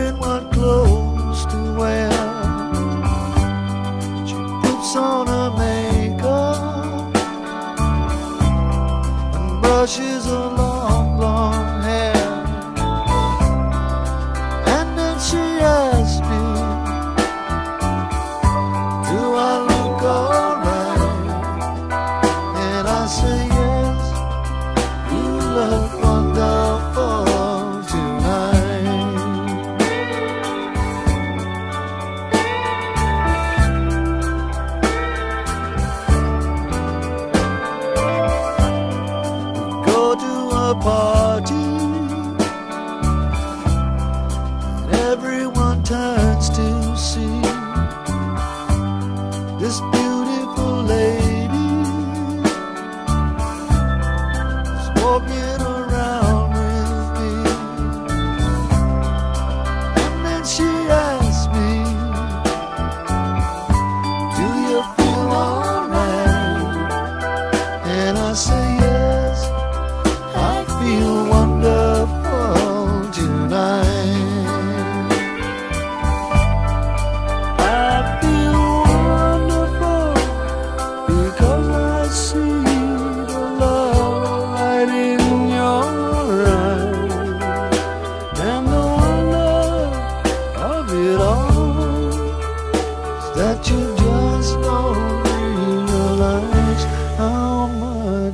wondering what clothes to wear. She puts on her makeup and brushes. that everyone turns to see this beautiful lady walking around with me, and then she asks me, "Do you feel alright?" And I say yes, I feel.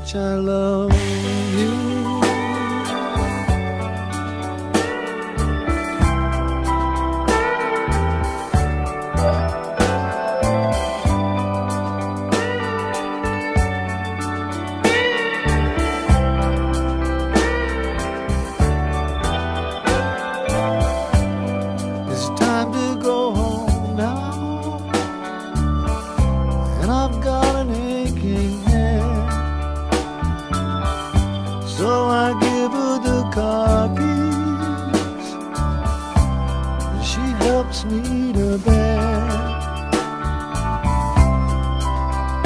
much I love you. It's time to go home now, and I've got. give her the copies. She helps me to bear.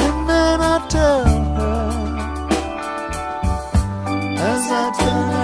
And then I tell her as I turn.